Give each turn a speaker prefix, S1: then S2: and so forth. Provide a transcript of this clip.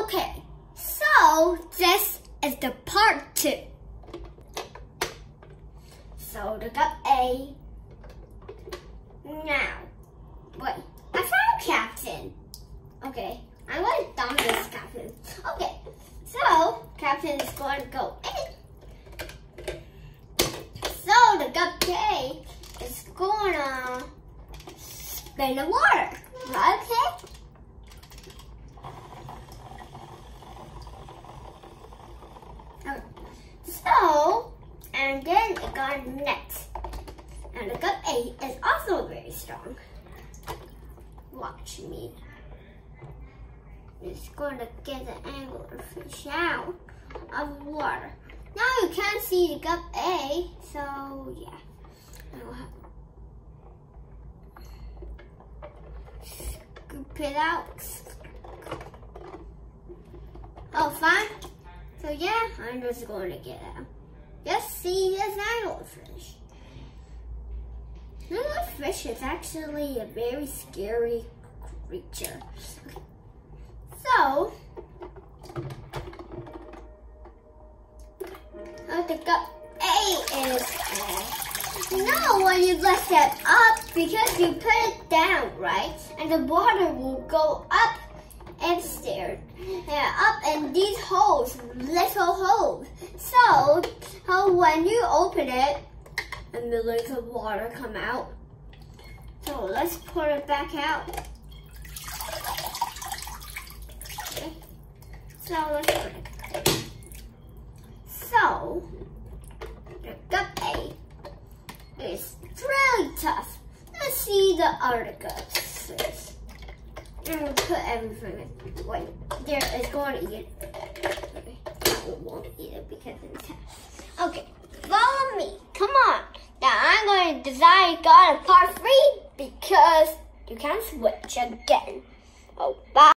S1: Okay, so this is the part two. So the Gup A. Now, wait, I found Captain. Okay, I want to dump this Captain. Okay, so Captain is going to go in. So the Gup A is going to spin the water, okay? So, and then it got net. And the Gup A is also very strong. Watch me. It's going to get the anglerfish out of water. Now you can't see the Gup A, so yeah. Scoop it out. Oh, fine. So yeah, I'm just going to get out. Just see this anglerfish. Anglerfish is actually a very scary creature. Okay. So, I think up A is uh, no when you lift it up because you put it down, right? And the water will go up and stairs and up and these holes. So, how when you open it, and millions of water come out. So let's pour it back out. Okay. So let's put it. So, the A is really tough. Let's see the articles and we'll put everything in. Wait, there is going to eat it. Okay, I won't eat it because it's tough. Okay, follow me. Come on. Now I'm a to part three because you can switch again. Oh, bye.